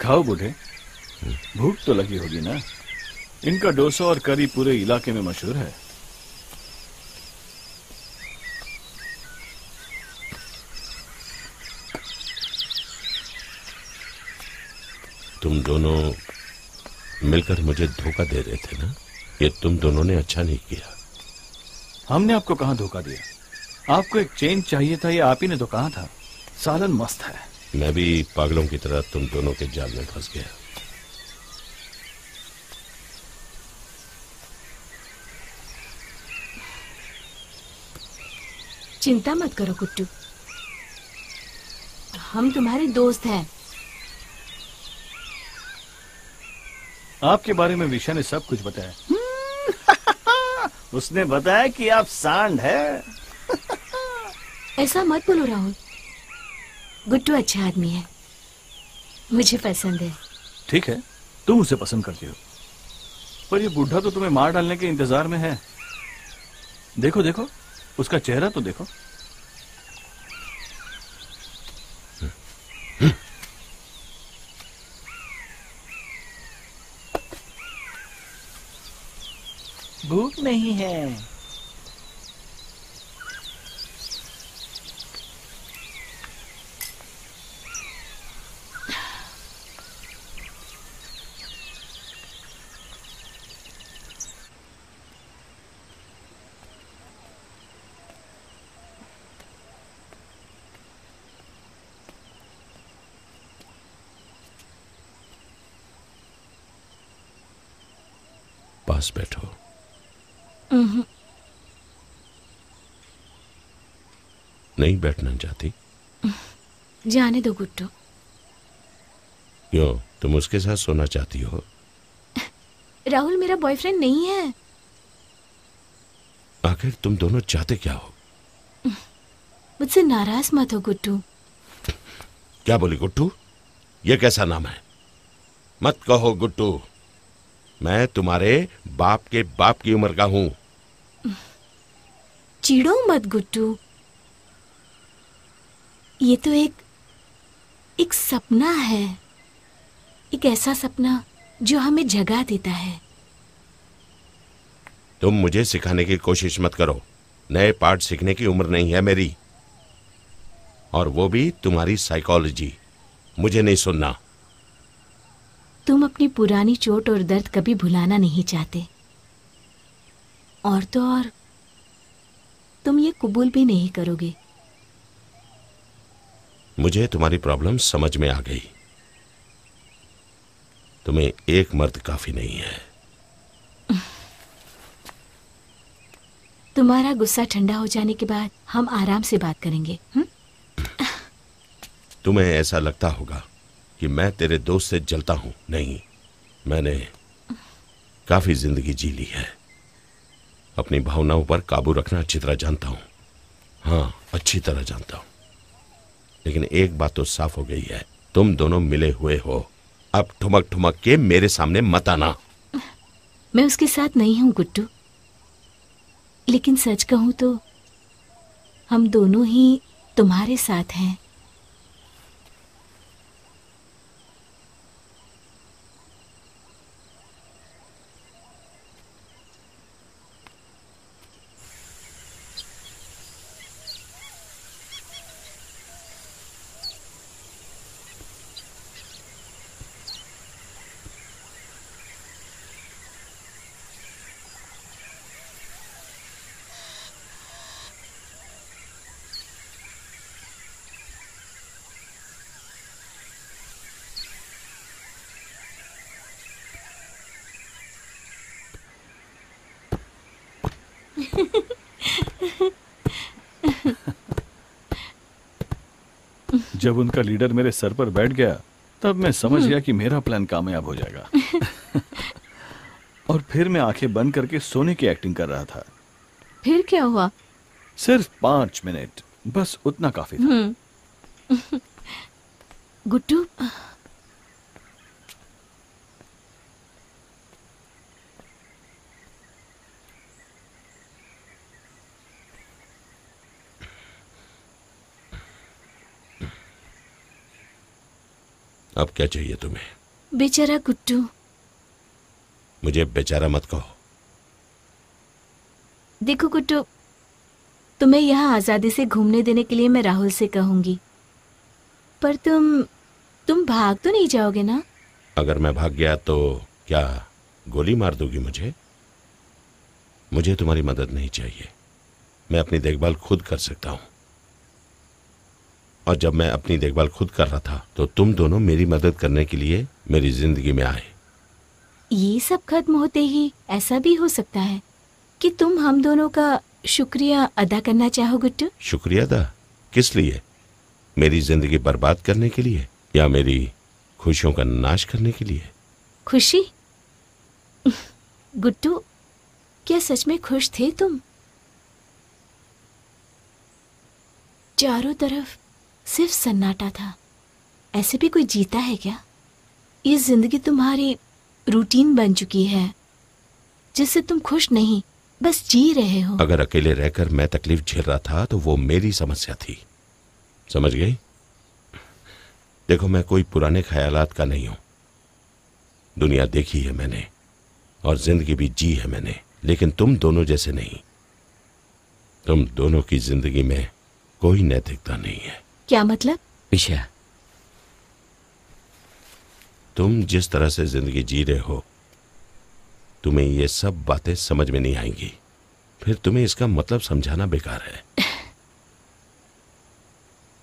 खाओ बूढ़े। भूख तो लगी होगी ना। इनका डोसा और करी पूरे इलाके में मशहूर है। तुम दोनों मिलकर मुझे धोखा दे रहे थे ना? ये तुम दोनों ने अच्छा नहीं किया। हमने आपको कहा धोखा दिया? आपको एक चेन चाहिए था ये आप ही ने तो कहा था। सालन मस्त है। मैं भी पागलों की तरह तुम दोनों के जाल में फंस गया। चिंता मत करो कुट्टू। हम तुम्हारे दोस्त हैं। आपके बारे में विशा ने सब कुछ बताया। उसने बताया कि आप सांड है। ऐसा मत बोलो राहुल। गुट्टू अच्छा आदमी है। मुझे पसंद है। ठीक है तुम उसे पसंद करती हो। पर ये बूढ़ा तो तुम्हें मार डालने के इंतज़ार में है। देखो देखो उसका चेहरा तो देखो। भूख नहीं है। पास बैठो उम्हूं, नहीं बैठना चाहती? जाने दो गुट्टू। क्यों? तुम उसके साथ सोना चाहती हो? राहुल मेरा बॉयफ्रेंड नहीं है। आखिर तुम दोनों चाहते क्या हो? मुझसे नाराज़ मत हो गुट्टू। क्या बोली गुट्टू? ये कैसा नाम है? मत कहो गुट्टू। मैं तुम्हारे बाप के बाप की उम्र का हूँ। चिड़ो मत गुट्टू। ये तो एक एक सपना है। एक ऐसा सपना जो हमें जगा देता है। तुम मुझे सिखाने की कोशिश मत करो। नए पाठ सीखने की उम्र नहीं है मेरी। और वो भी तुम्हारी साइकोलॉजी मुझे नहीं सुनना। तुम अपनी पुरानी चोट और दर्द कभी भुलाना नहीं चाहते। और तो और तुम ये कबूल भी नहीं करोगे। मुझे तुम्हारी प्रॉब्लम समझ में आ गई। तुम्हें एक मर्द काफ़ी नहीं है। तुम्हारा गुस्सा ठंडा हो जाने के बाद हम आराम से बात करेंगे हुँ? तुम्हें ऐसा लगता होगा। कि मैं तेरे दोस्त से जलता हूँ। नहीं, मैंने काफ़ी ज़िंदगी जी ली है। अपनी भावनाओं पर काबू रखना अच्छी तरह जानता हूँ। हाँ अच्छी तरह जानता हूँ। लेकिन एक बात तो साफ़ हो गई है, तुम दोनों मिले हुए हो। अब ठुमक ठुमक के मेरे सामने मत आना। मैं उसके साथ नहीं हूँ गुट्टू लेकिन सच कहूँ तो हम दोनों ही तुम्हारे साथ हैं। जब उनका लीडर मेरे सर पर बैठ गया तब मैं समझ गया कि मेरा प्लान कामयाब हो जाएगा। और फिर मैं आँखें बंद करके सोने की एक्टिंग कर रहा था। फिर क्या हुआ? सिर्फ़ पाँच मिनट बस उतना काफ़ी था। गुट्टू अब क्या चाहिए तुम्हें? बेचारा गुट्टू मुझे बेचारा मत कहो। देखो गुट्टू तुम्हें यहाँ आज़ादी से घूमने देने के लिए मैं राहुल से कहूँगी। पर तुम तुम भाग तो नहीं जाओगे ना? अगर मैं भाग गया तो क्या गोली मार दोगी मुझे? मुझे तुम्हारी मदद नहीं चाहिए। मैं अपनी देखभाल खुद कर सकता हूँ। और जब मैं अपनी देखभाल खुद कर रहा था तो तुम दोनों मेरी मदद करने के लिए मेरी ज़िंदगी में आए। ये सब खत्म होते ही ऐसा भी हो सकता है कि तुम हम दोनों का शुक्रिया अदा करना चाहो गुट्टू। शुक्रिया अदा? किस लिए? मेरी ज़िंदगी बर्बाद करने के लिए या मेरी खुशियों का नाश करने के लिए? खुशी? गुट्टू क्या सच में खुश थे तुम? चारों तरफ़ सिर्फ़ सन्नाटा था। ऐसे भी कोई जीता है क्या? ये ज़िंदगी तुम्हारी रूटीन बन चुकी है, जिससे तुम खुश नहीं, बस जी रहे हो। अगर अकेले रहकर मैं तकलीफ़ झेल रहा था तो वो मेरी समस्या थी। समझ गई? देखो, मैं कोई पुराने ख्यालात का नहीं हूँ। दुनिया देखी है मैंने, और ज़िंदगी भी जी है मैंने, लेकिन तुम दोनों जैसे नहीं। तुम दोनों की ज़िंदगी में कोई नैतिकता नहीं है। क्या मतलब? विषय। तुम जिस तरह से ज़िंदगी जी रहे हो तुम्हें ये सब बातें समझ में नहीं आएँगी। फिर तुम्हें इसका मतलब समझाना बेकार है।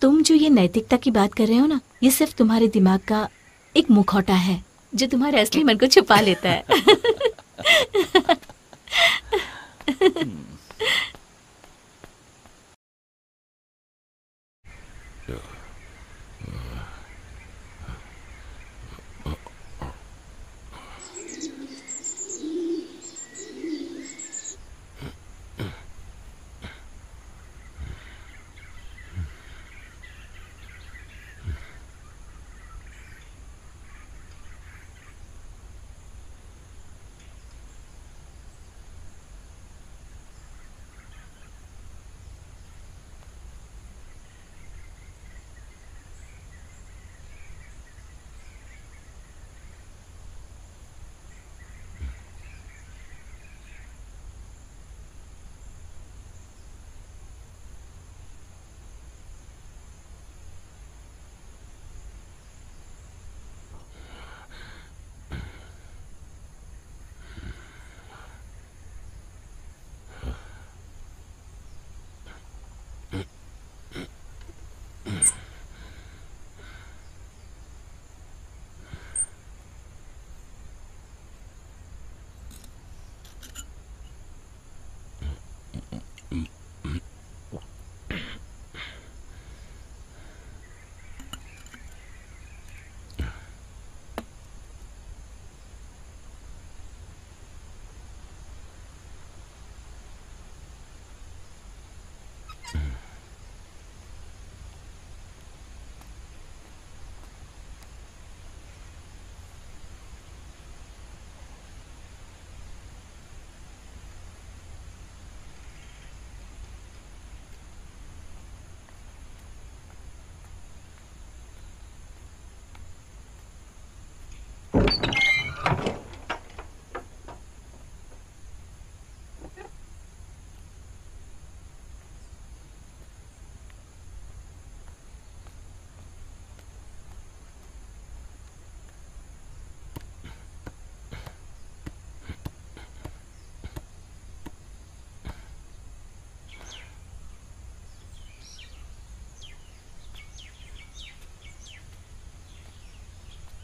तुम जो ये नैतिकता की बात कर रहे हो ना ये सिर्फ़ तुम्हारे दिमाग का एक मुखौटा है जो तुम्हारे असली मन को छुपा लेता है। Yeah.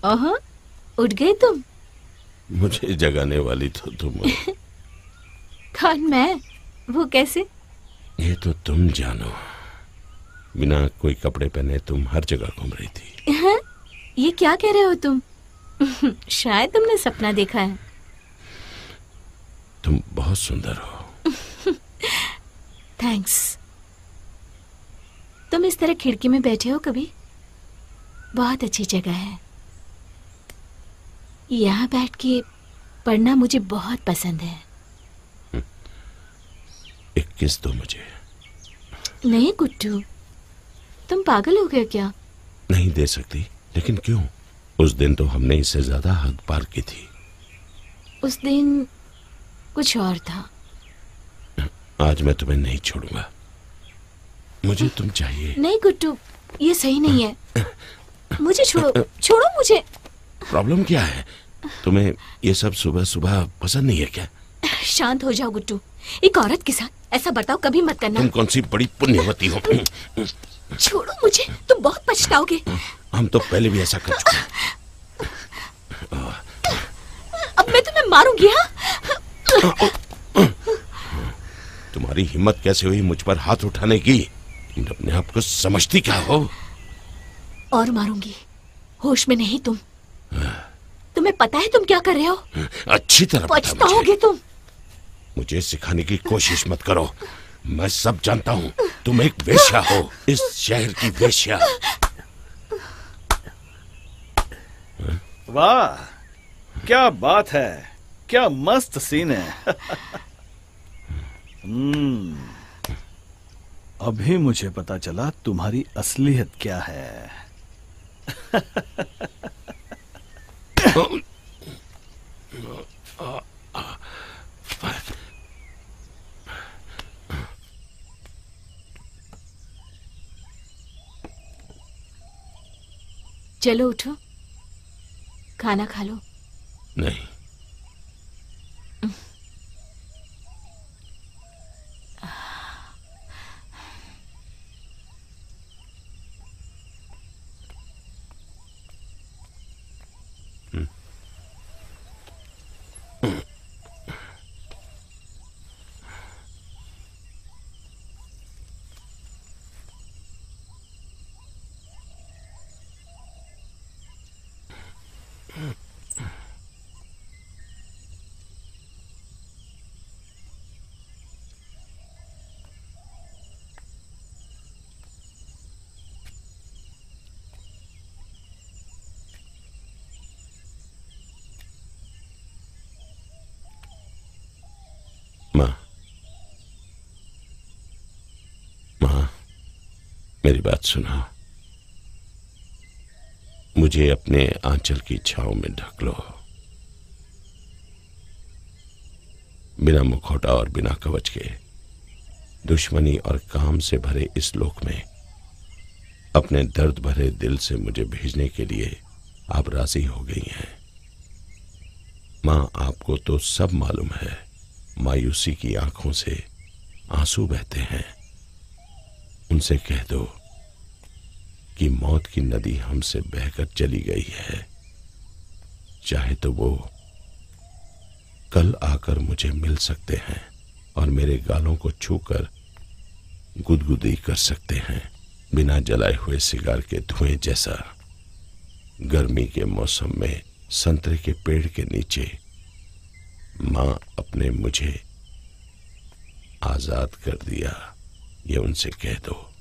ओह उठ गए तुम। मुझे जगाने वाली तो तुम। कौन मैं? वो कैसे? ये तो तुम जानो। बिना कोई कपड़े पहने तुम हर जगह घूम रही थी। हैं? ये क्या कह रहे हो तुम? शायद तुमने सपना देखा है। तुम बहुत सुंदर हो। थैंक्स तुम इस तरह खिड़की में बैठे हो कभी? बहुत अच्छी जगह है। यहाँ बैठ के पढ़ना मुझे बहुत पसंद है। एक किस दो मुझे नहीं गुड्डू तुम पागल हो गए क्या? नहीं दे सकती लेकिन क्यों? उस दिन तो हमने इससे ज़्यादा हद पार की थी। उस दिन कुछ और था। आज मैं तुम्हें नहीं छोड़ूँगा। मुझे तुम चाहिए। नहीं गुड्डू ये सही नहीं है। मुझे छोड़ो छोड़ो मुझे। प्रॉब्लम क्या है? तुम्हें ये सब सुबह सुबह पसंद नहीं है क्या? शांत हो जाओ गुट्टू एक औरत के साथ ऐसा बर्ताव कभी मत करना। तुम कौन सी बड़ी पुण्यवती हो? छोड़ो मुझे तुम बहुत पछताओगे। हम तो पहले भी ऐसा कर चुके अब मैं तुम्हें मारूँगी हाँ? तुम्हारी हिम्मत कैसे हुई मुझ पर हाथ उठाने की? तुम अपने आप को समझती क्या हो? और मारूँगी। होश में नहीं तुम। तुम्हें पता है तुम क्या कर रहे हो? अच्छी तरह पछताओगे तुम। मुझे सिखाने की कोशिश मत करो। मैं सब जानता हूँ। तुम एक वेश्या हो। इस शहर की वेश्या। वाह क्या बात है। क्या मस्त सीन है। हम्म, अभी मुझे पता चला तुम्हारी असलियत क्या है। चलो उठो। खाना खा लो। नहीं माँ माँ मेरी बात सुना। मुझे अपने आंचल की छाव में ढक लो। बिना मुखौटा और बिना कवच के दुश्मनी और काम से भरे इस लोक में अपने दर्द भरे दिल से मुझे भेजने के लिए आप राज़ी हो गई हैं। माँ, आपको तो सब मालूम है, मायूसी की आँखों से आँसू बहते हैं। उनसे कह दो कि मौत की नदी हमसे बहकर चली गई है। चाहे तो वो कल आकर मुझे मिल सकते हैं और मेरे गालों को छूकर गुदगुदी कर सकते हैं, बिना जलाए हुए सिगार के धुएँ जैसा। गर्मी के मौसम में संतरे के पेड़ के नीचे माँ अपने मुझे आज़ाद कर दिया। ये उनसे कह दो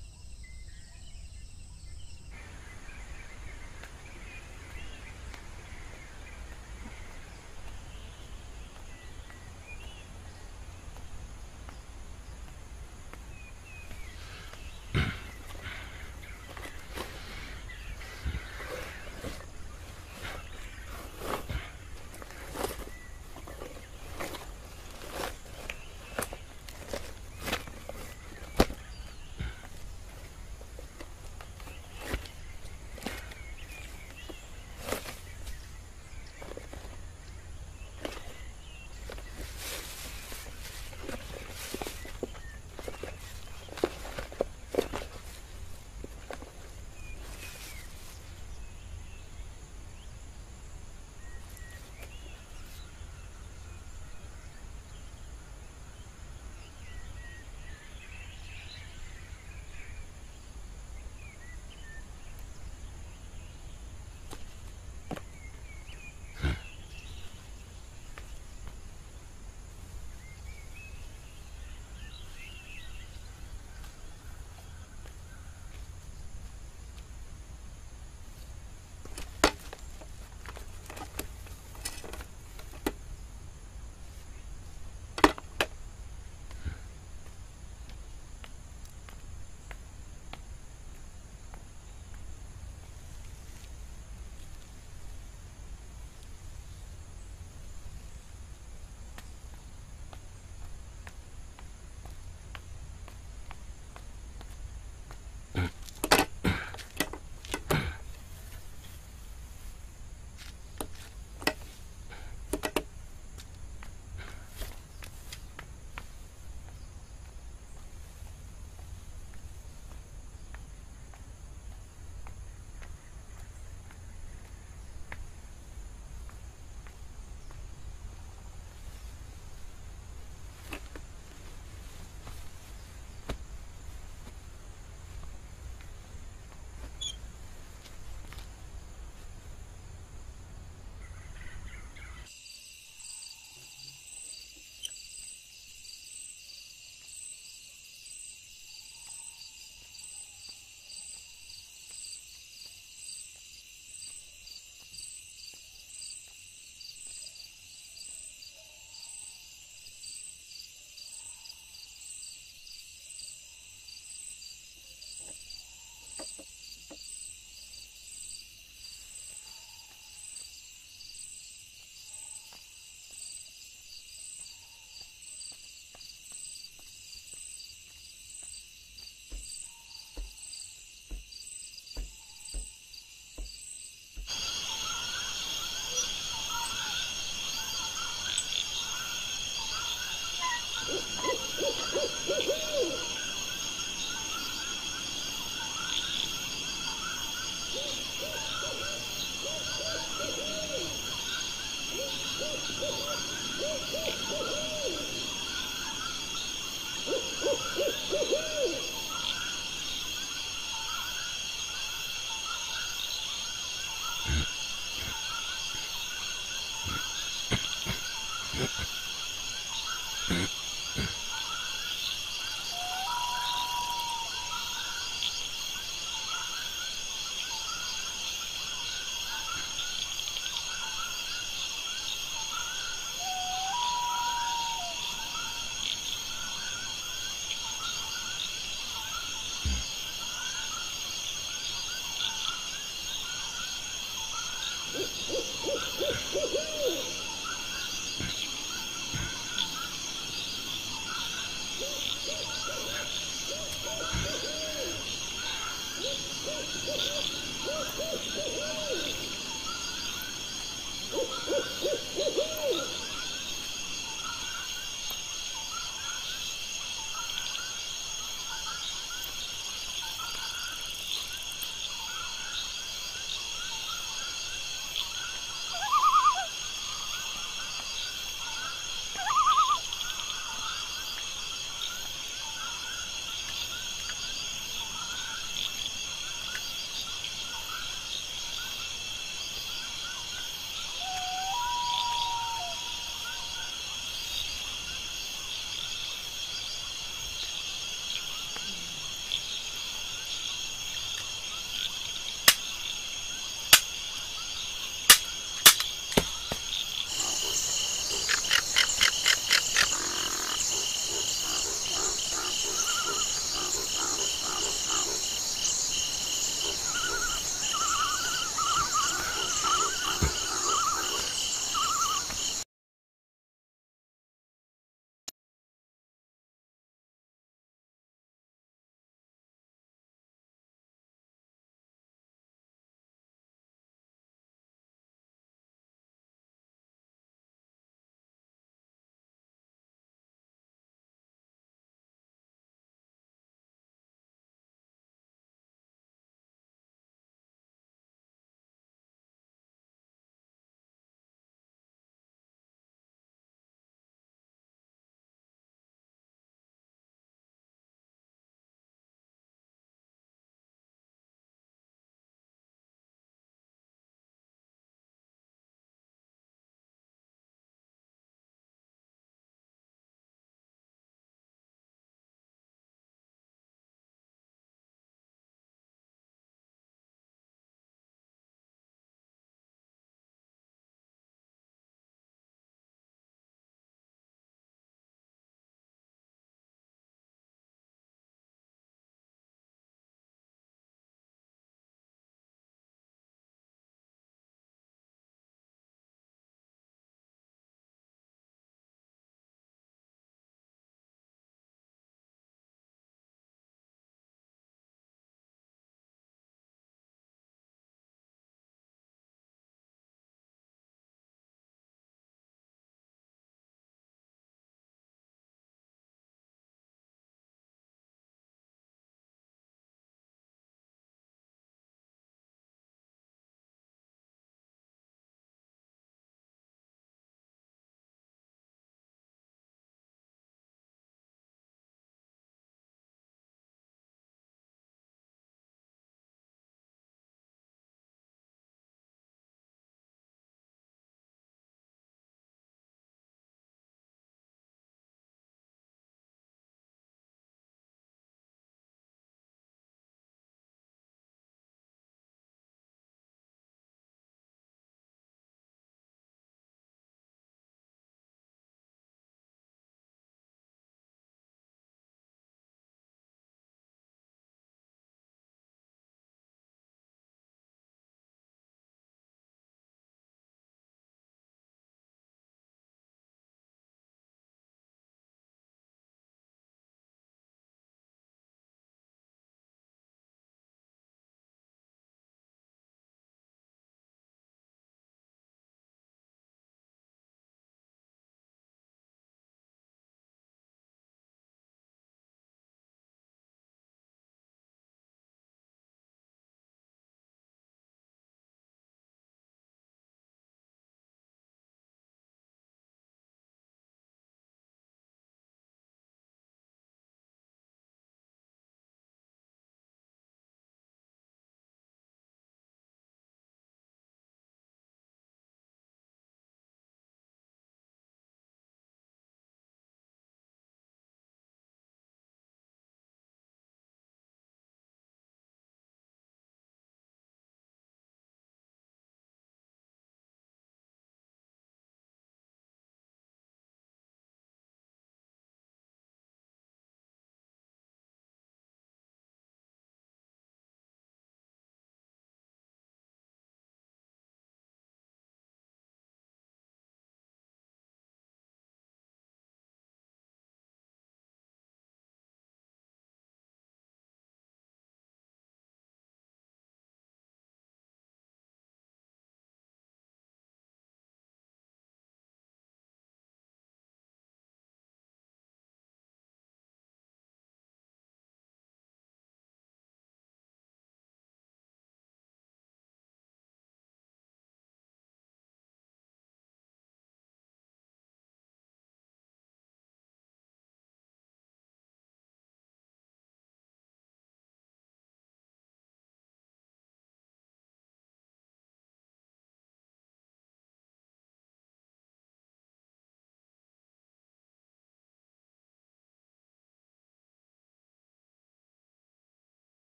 Mm-hmm.